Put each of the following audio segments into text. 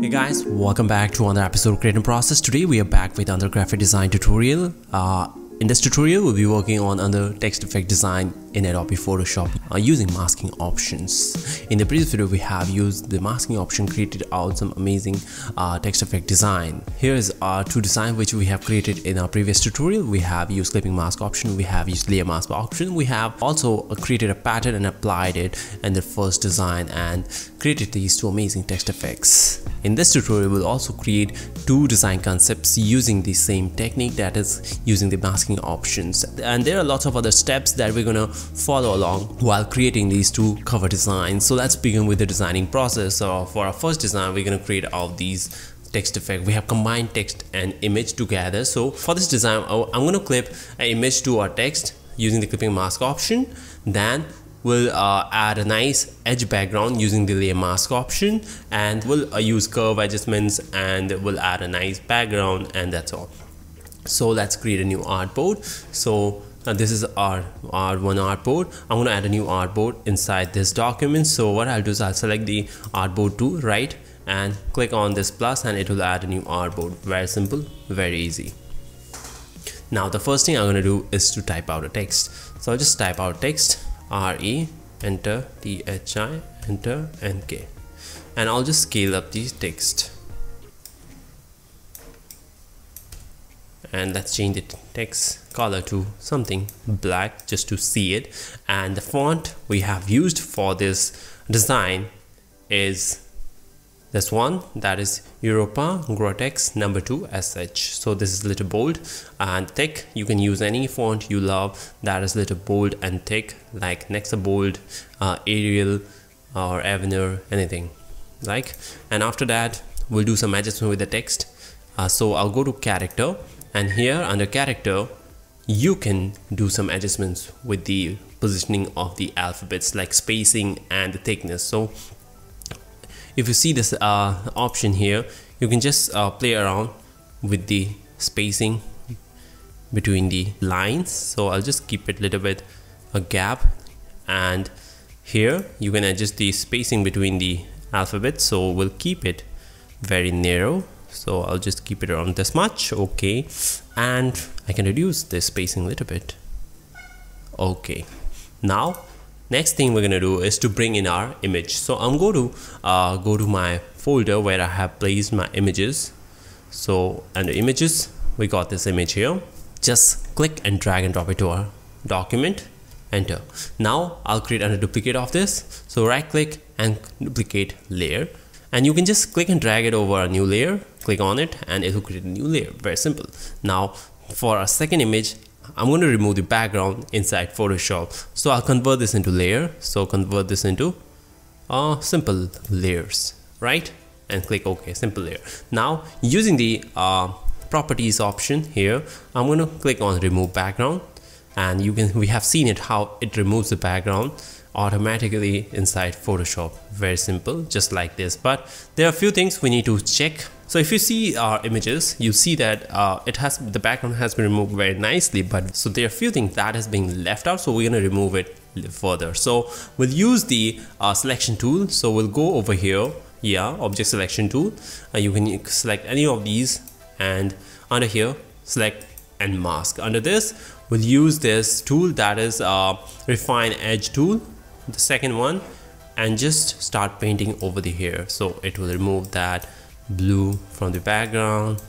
Hey guys, welcome back to another episode of Creative Process. Today we are back with another graphic design tutorial. Uh, in this tutorial, we'll be working on another text effect design in Adobe Photoshop uh, using masking options. In the previous video, we have used the masking option created out some amazing uh, text effect design. Here is our two design which we have created in our previous tutorial. We have used clipping mask option, we have used layer mask option, we have also created a pattern and applied it in the first design and created these two amazing text effects. In this tutorial, we'll also create two design concepts using the same technique that is using the masking options. And there are lots of other steps that we're gonna follow along while creating these two cover designs. So let's begin with the designing process. So for our first design, we're gonna create all these text effect we have combined text and image together so for this design i'm going to clip an image to our text using the clipping mask option then we'll uh, add a nice edge background using the layer mask option and we'll uh, use curve adjustments and we'll add a nice background and that's all so let's create a new artboard so uh, this is our R1 artboard. I'm going to add a new artboard inside this document. So what I'll do is I'll select the artboard to right? And click on this plus and it will add a new artboard. Very simple, very easy. Now the first thing I'm going to do is to type out a text. So I'll just type out text RE, enter THI, enter NK. And I'll just scale up the text. And let's change the text color to something black just to see it. And the font we have used for this design is this one that is Europa Grotesk number 2 SH so this is a little bold and thick. You can use any font you love that is little bold and thick like Nexa bold uh, Arial or Avenir anything like. And after that we'll do some adjustment with the text. Uh, so I'll go to character and here under character you can do some adjustments with the positioning of the alphabets like spacing and the thickness. So if you see this uh, option here you can just uh, play around with the spacing between the lines. So I'll just keep it a little bit a gap. And here you can adjust the spacing between the alphabets. So we'll keep it very narrow so I'll just keep it around this much okay. And I can reduce the spacing a little bit. Okay. Now next thing we're gonna do is to bring in our image. So I'm going to uh, go to my folder where I have placed my images. So under images we got this image here. Just click and drag and drop it to our document. Enter. Now I'll create a duplicate of this. So right click and duplicate layer and you can just click and drag it over a new layer click on it and it will create a new layer very simple now for a second image I'm going to remove the background inside Photoshop. So I'll convert this into layer. So convert this into uh, simple layers, right? And click OK, simple layer. Now using the uh, properties option here, I'm going to click on remove background and you can we have seen it how it removes the background automatically inside Photoshop. Very simple, just like this. But there are a few things we need to check. So if you see our images, you see that uh, it has the background has been removed very nicely. But so there are a few things that has been left out. So we're gonna remove it further. So we'll use the uh, selection tool. So we'll go over here. Yeah, object selection tool. Uh, you can select any of these and under here select and mask. Under this, we'll use this tool that is uh, refine edge tool the second one and just start painting over the hair. So it will remove that blue from the background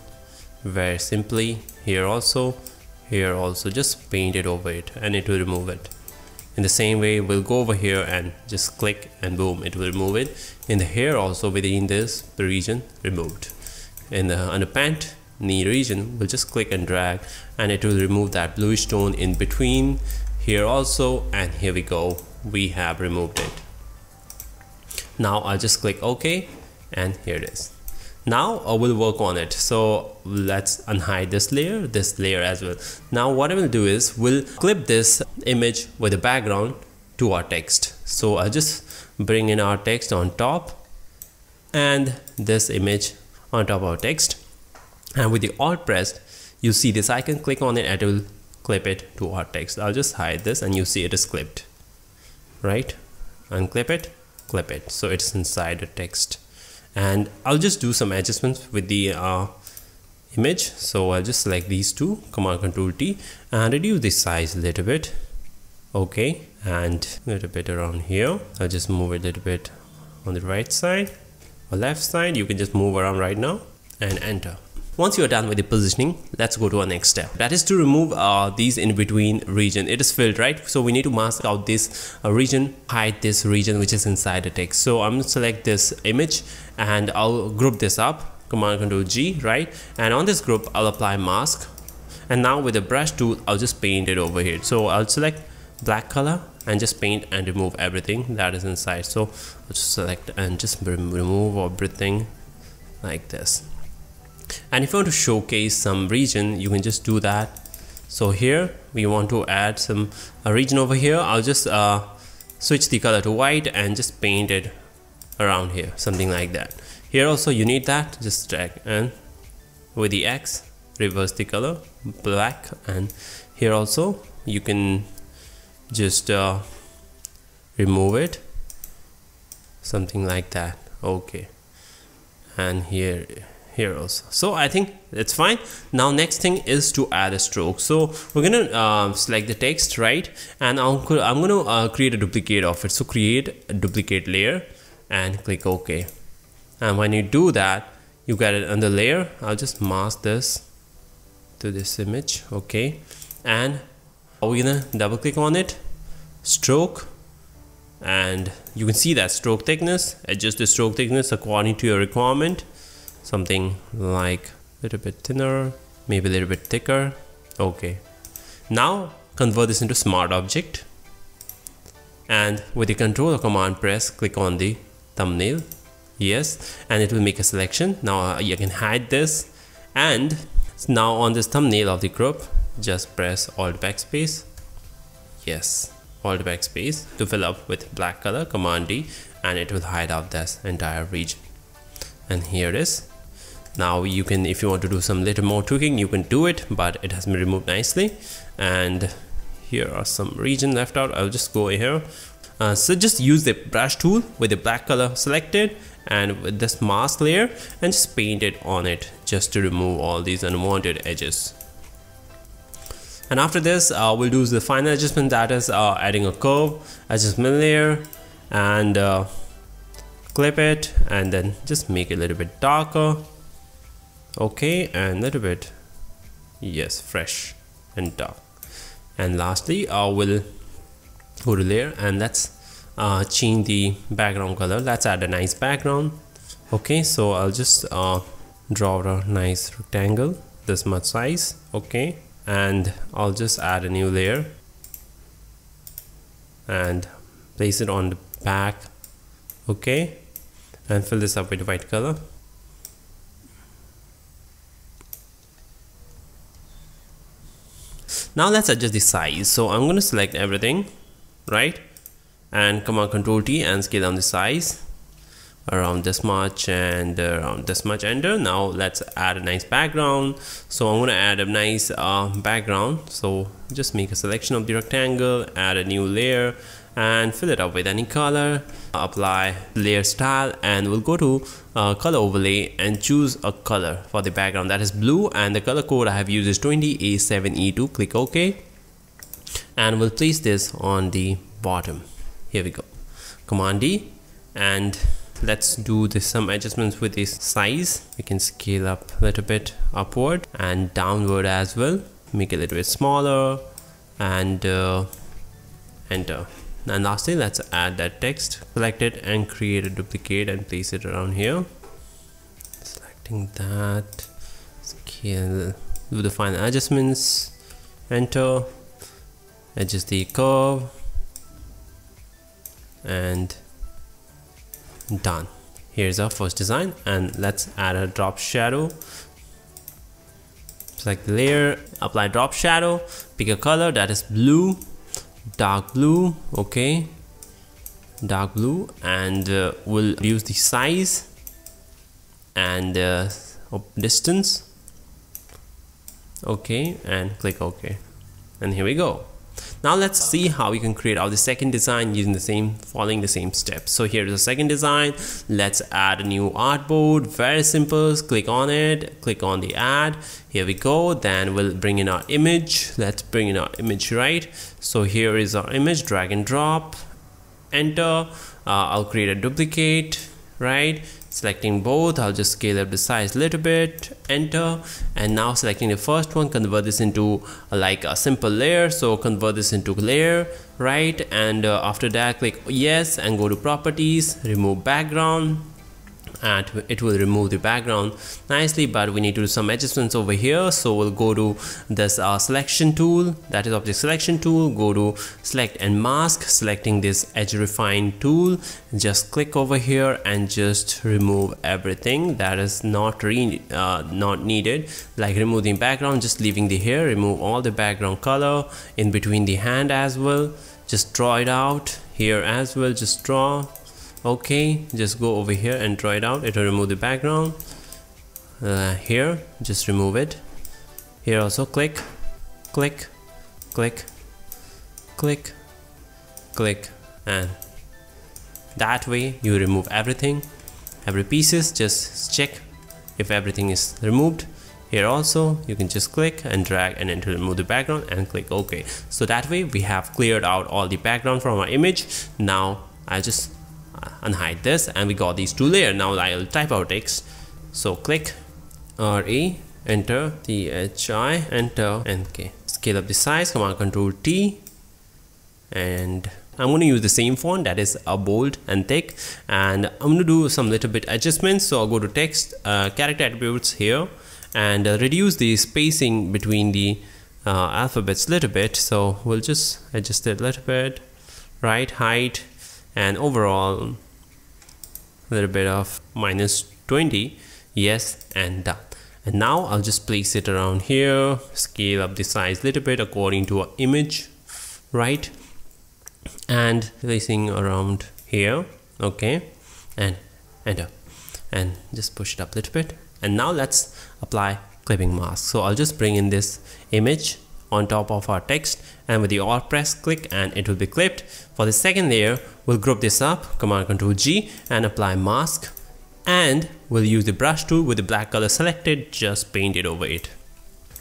very simply. Here also here also just paint it over it and it will remove it. In the same way we'll go over here and just click and boom it will remove it. In the hair also within this region removed. In the underpant knee region we'll just click and drag and it will remove that bluish tone in between. Here also and here we go we have removed it. Now I'll just click OK and here it is. Now I will work on it. So let's unhide this layer this layer as well. Now what I will do is we'll clip this image with the background to our text. So I'll just bring in our text on top and this image on top of our text. And with the alt pressed you see this. Icon click on it and it will clip it to our text. I'll just hide this and you see it is clipped right? Unclip it clip it. So it's inside the text. And I'll just do some adjustments with the uh, image. So I'll just select these two command control T and reduce the size a little bit. Okay and a little bit around here. I'll just move it a little bit on the right side. Or left side you can just move around right now and enter once you are done with the positioning, let's go to our next step. That is to remove uh, these in between region. It is filled, right? So we need to mask out this uh, region, hide this region which is inside the text. So I'm to select this image and I'll group this up, Command Control G, right? And on this group, I'll apply mask. And now with the brush tool, I'll just paint it over here. So I'll select black color and just paint and remove everything that is inside. So I'll just select and just remove everything like this and if you want to showcase some region you can just do that. So here we want to add some a region over here. I'll just uh, switch the color to white and just paint it around here something like that. Here also you need that. Just drag and with the X reverse the color black and here also you can just uh, remove it. Something like that. Okay. And here here also so I think it's fine. Now next thing is to add a stroke. So we're gonna uh, select the text right? And I'm, I'm gonna uh, create a duplicate of it. So create a duplicate layer and click OK. And when you do that you get it under layer. I'll just mask this to this image. Okay and we're gonna double click on it? Stroke. And you can see that stroke thickness. Adjust the stroke thickness according to your requirement something like a little bit thinner maybe a little bit thicker. Okay. Now convert this into smart object. And with the control command press click on the thumbnail. Yes. And it will make a selection. Now uh, you can hide this. And now on this thumbnail of the group just press alt backspace. Yes. Alt backspace to fill up with black color command D and it will hide out this entire region. And here it is now you can if you want to do some little more tweaking you can do it but it has been removed nicely. And here are some region left out. I'll just go here. Uh, so just use the brush tool with the black color selected and with this mask layer and just paint it on it just to remove all these unwanted edges. And after this uh, we'll do the final adjustment that is uh, adding a curve adjustment layer and uh, clip it and then just make it a little bit darker okay and a little bit. Yes fresh and dark. And lastly I will go to layer and let's uh, change the background color. Let's add a nice background. Okay so I'll just uh, draw a nice rectangle this much size. Okay and I'll just add a new layer. And place it on the back. Okay and fill this up with white color now let's adjust the size. So I'm gonna select everything right? And command control T and scale down the size. Around this much and around this much enter now let's add a nice background. So I'm gonna add a nice uh, background. So just make a selection of the rectangle add a new layer and fill it up with any color apply layer style and we'll go to uh, color overlay and choose a color for the background. That is blue and the color code I have used is 20A7E2 click OK. And we'll place this on the bottom. Here we go. Command D. And let's do this some adjustments with this size. We can scale up a little bit upward and downward as well. Make it a little bit smaller. And uh, enter and lastly let's add that text. Select it and create a duplicate and place it around here. Selecting that. Scale. Do the final adjustments. Enter. Adjust the curve. And done. Here's our first design and let's add a drop shadow. Select the layer apply drop shadow pick a color that is blue dark blue okay dark blue and uh, we'll use the size and uh, distance okay and click ok and here we go now let's see how we can create our second design using the same following the same steps. So here's the second design. Let's add a new artboard. Very simple. Click on it. Click on the add. Here we go. Then we'll bring in our image. Let's bring in our image right? So here is our image. Drag and drop. Enter. Uh, I'll create a duplicate right selecting both I'll just scale up the size a little bit enter and now selecting the first one convert this into like a simple layer. So convert this into layer right? And uh, after that click yes and go to properties remove background and it will remove the background nicely but we need to do some adjustments over here. So we'll go to this uh, selection tool that is object selection tool go to select and mask selecting this edge refine tool. Just click over here and just remove everything that is not re uh, not needed. Like removing background just leaving the hair remove all the background color in between the hand as well. Just draw it out here as well just draw okay just go over here and draw it out. It will remove the background. Uh, here just remove it. Here also click click click click click. And that way you remove everything every pieces. Just check if everything is removed. Here also you can just click and drag and to remove the background and click ok so that way we have cleared out all the background from our image. Now I just unhide this and we got these two layers. Now I'll type out text so click RE enter THI enter NK scale up the size command control T and I'm going to use the same font that is a bold and thick. And I'm going to do some little bit adjustments. So I'll go to text uh, character attributes here and uh, reduce the spacing between the uh, alphabets a little bit. So we'll just adjust it a little bit. Right height and overall a little bit of minus 20 yes and done. And now I'll just place it around here scale up the size a little bit according to our image right? And placing around here okay? And enter. And just push it up a little bit. And now let's apply clipping mask. So I'll just bring in this image on top of our text. And with the alt press click and it will be clipped. For the second layer, we'll group this up, command control G and apply mask and we'll use the brush tool with the black color selected, just paint it over it.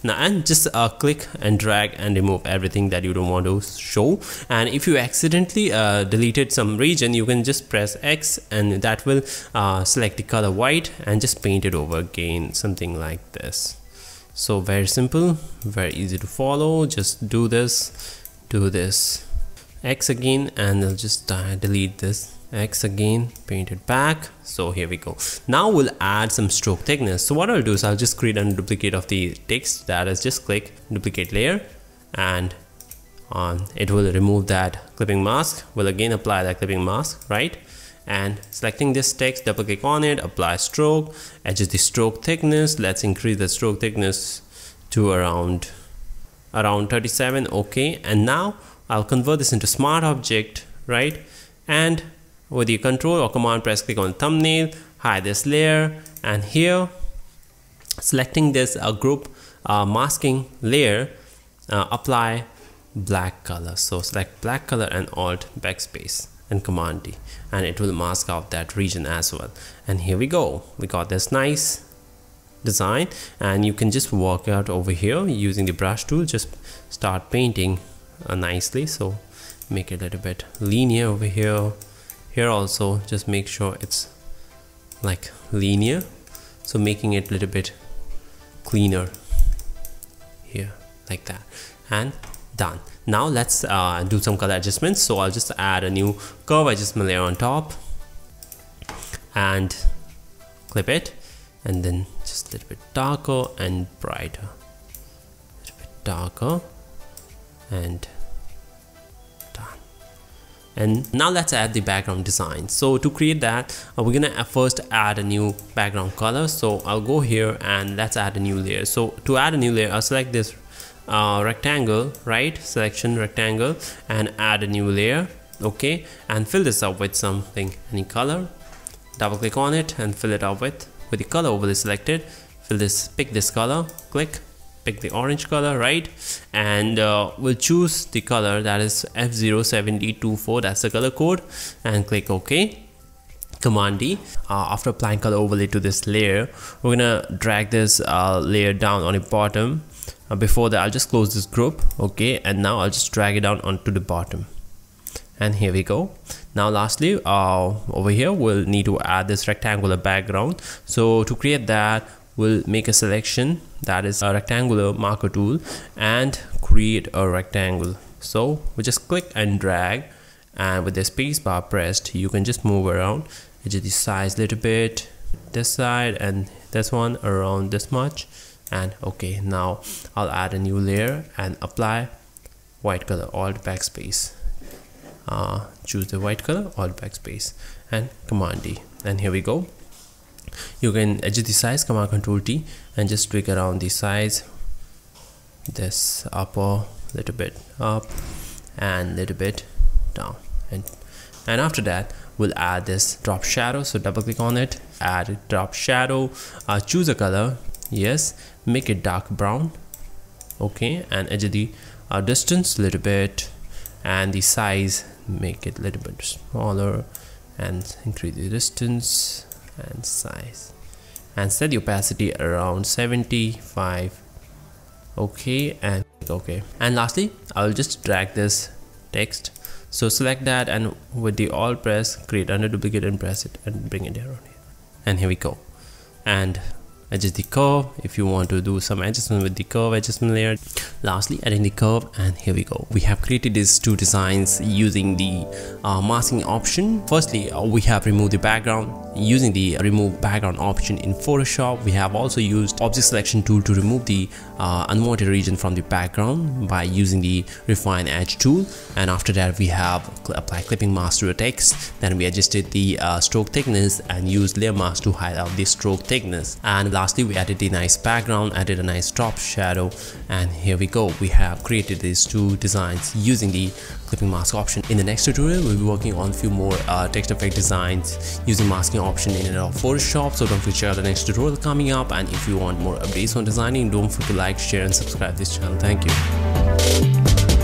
Now and just uh, click and drag and remove everything that you don't want to show. And if you accidentally uh, deleted some region you can just press X and that will uh, select the color white and just paint it over again something like this. So very simple very easy to follow. Just do this do this X again and I'll just uh, delete this. X again paint it back. So here we go. Now we'll add some stroke thickness. So what I'll do is I'll just create a duplicate of the text that is just click duplicate layer and on it will remove that clipping mask. Will again apply that clipping mask right? And selecting this text double click on it apply stroke adjust the stroke thickness. Let's increase the stroke thickness to around around 37 okay? And now I'll convert this into smart object right? And with the control or command press click on thumbnail hide this layer and here selecting this uh, group uh, masking layer uh, apply black color. So select black color and alt backspace and command D and it will mask out that region as well. And here we go. We got this nice design and you can just work out over here using the brush tool. Just start painting nicely so make it a little bit linear over here. Here also just make sure it's like linear. So making it a little bit cleaner here like that. And done. Now let's uh, do some color adjustments. So I'll just add a new curve. Adjustment layer on top and clip it. And then just a little bit darker and brighter. A little bit darker and done. And now let's add the background design. So to create that uh, we're gonna first add a new background color. So I'll go here and let's add a new layer. So to add a new layer I'll select this uh, rectangle right? Selection rectangle and add a new layer okay? And fill this up with something any color. Double click on it and fill it up with with the color overlay selected. Fill this pick this color click pick the orange color right? And uh, we'll choose the color that is F07024 that's the color code. And click OK. Command D. Uh, after applying color overlay to this layer we're gonna drag this uh, layer down on the bottom. Uh, before that I'll just close this group. Okay and now I'll just drag it down onto the bottom. And here we go. Now lastly uh, over here we'll need to add this rectangular background. So to create that we'll make a selection that is a rectangular marquee tool and create a rectangle. So we just click and drag and with the spacebar pressed you can just move around. Adjust the size a little bit this side and this one around this much and okay now I'll add a new layer and apply white color alt backspace. Uh, choose the white color alt backspace and command D. And here we go you can adjust the size command control T and just tweak around the size. This upper little bit up and little bit down. And and after that we'll add this drop shadow. So double click on it add drop shadow. Uh, choose a color yes make it dark brown okay and adjust the uh, distance a little bit and the size make it a little bit smaller and increase the distance and size. And set the opacity around 75 okay and okay. And lastly I'll just drag this text. So select that and with the alt press create under duplicate and press it and bring it down here. And here we go. And adjust the curve. If you want to do some adjustment with the curve adjustment layer. Lastly adding the curve and here we go. We have created these two designs using the uh, masking option. Firstly uh, we have removed the background. Using the remove background option in Photoshop we have also used object selection tool to remove the uh, unwanted region from the background by using the refine edge tool. And after that we have applied clipping mask to the text. Then we adjusted the uh, stroke thickness and used layer mask to hide out the stroke thickness. And lastly we added a nice background added a nice drop shadow and here we go. We have created these two designs using the clipping mask option. In the next tutorial we'll be working on a few more uh, text effect designs using masking option in Photoshop. So don't forget to check out the next tutorial coming up. And if you want more updates on designing don't forget to like share and subscribe this channel. Thank you